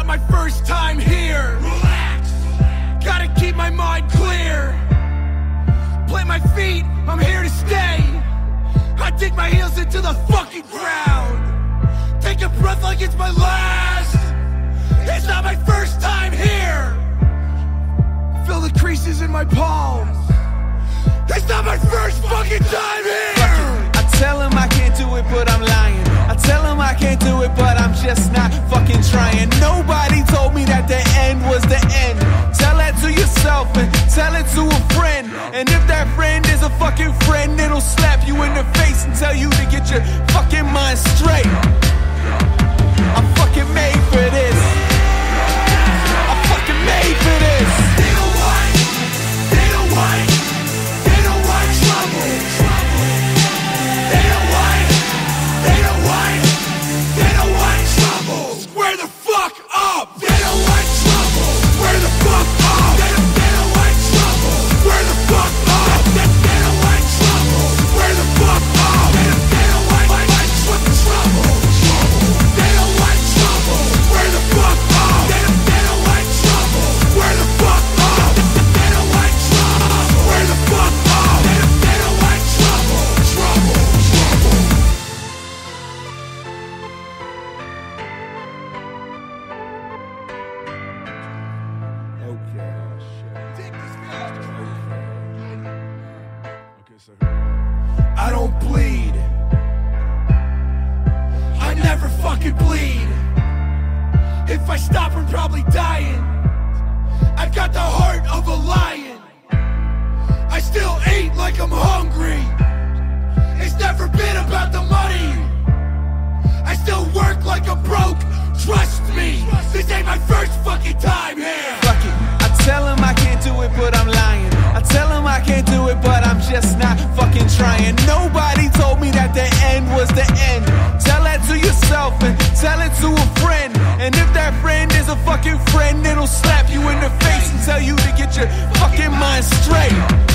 not my first time here. Relax. Gotta keep my mind clear. Plant my feet, I'm here to stay. I dig my heels into the fucking ground. Take a breath like it's my last. It's not my first time here. Feel the creases in my palms. It's not my first fucking time here. I tell him I can't do it but I'm lying. I tell him I can't do it but I'm just not I don't bleed. I never fucking bleed. just not fucking trying. Nobody told me that the end was the end. Tell that to yourself and tell it to a friend. And if that friend is a fucking friend, it'll slap you in the face and tell you to get your fucking mind straight.